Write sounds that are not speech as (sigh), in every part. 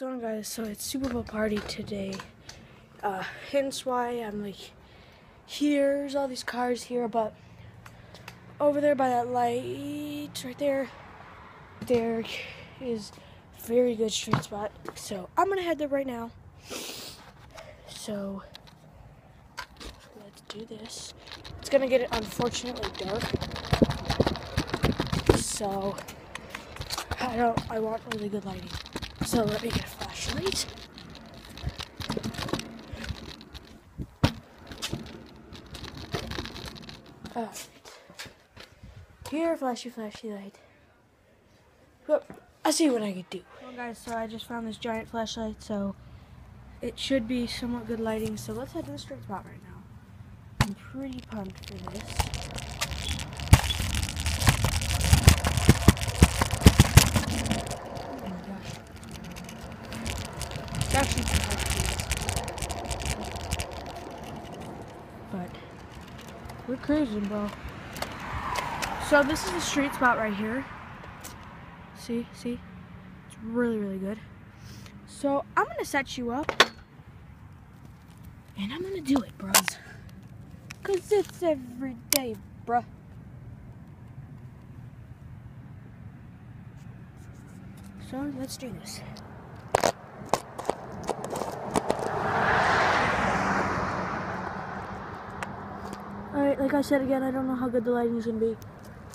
what's going on guys? So it's Super Bowl party today. Uh, hence why I'm like, here's all these cars here, but over there by that light, right there, there is very good street spot. So I'm gonna head there right now. So let's do this. It's gonna get it unfortunately dark. So I don't I want really good lighting. So let me get a flashlight. Alright. Here, flashy, flashy light. Well, I'll see what I can do. Well, guys, so I just found this giant flashlight, so it should be somewhat good lighting. So let's head to the straight spot right now. I'm pretty pumped for this. Oh my gosh. It's actually too hard to do this. But cruising, bro. So this is the street spot right here. See, see? It's really, really good. So I'm gonna set you up. And I'm gonna do it, bros. Cause it's every day, bruh. So let's do this. Alright, like I said again, I don't know how good the lighting is gonna be,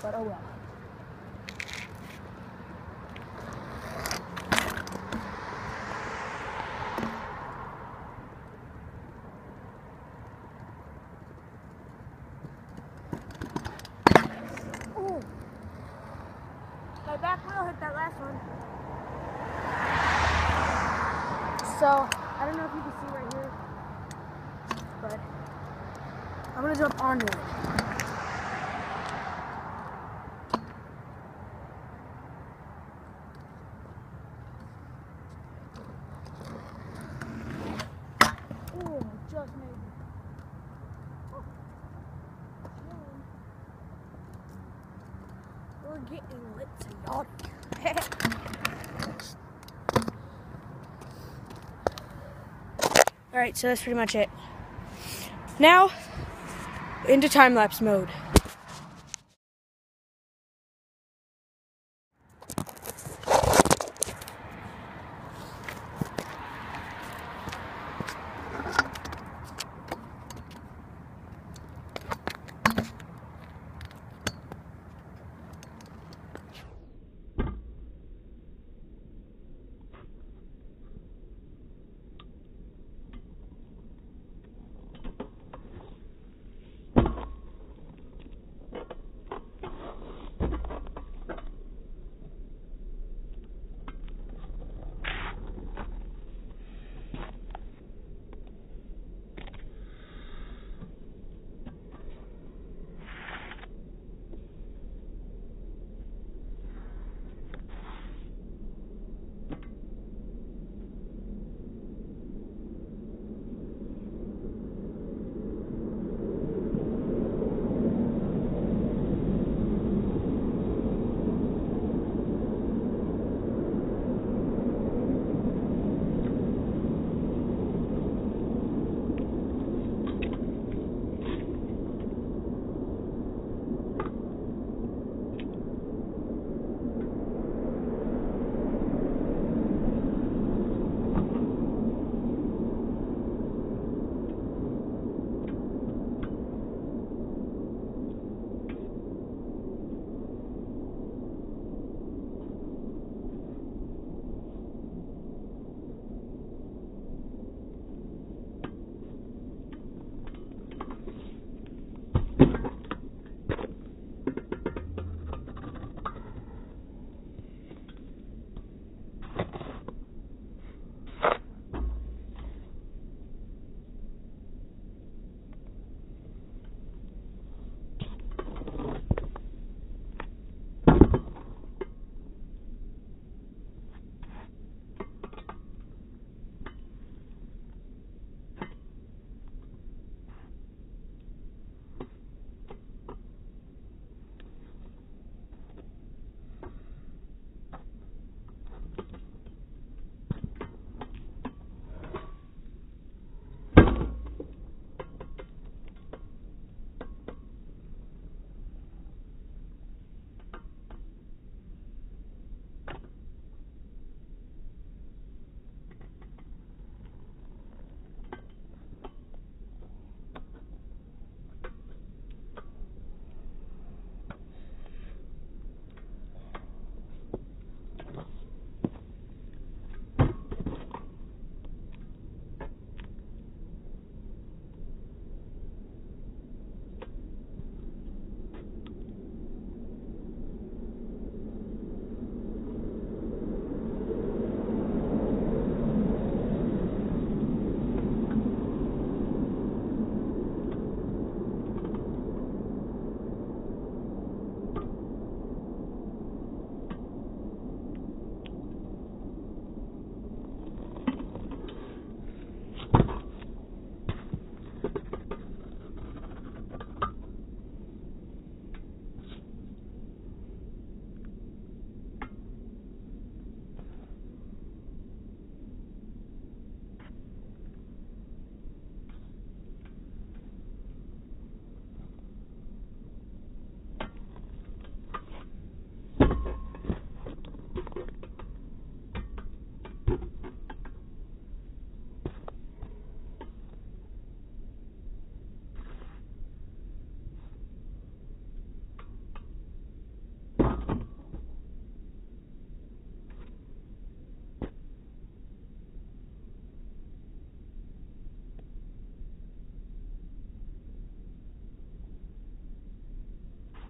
but oh well. My back wheel hit that last one. So, I don't know if you can see right here, but I'm gonna jump onto it. Oh, just made it. We're getting lit. Alright, (laughs) so that's pretty much it. Now, into time lapse mode.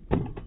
Bye.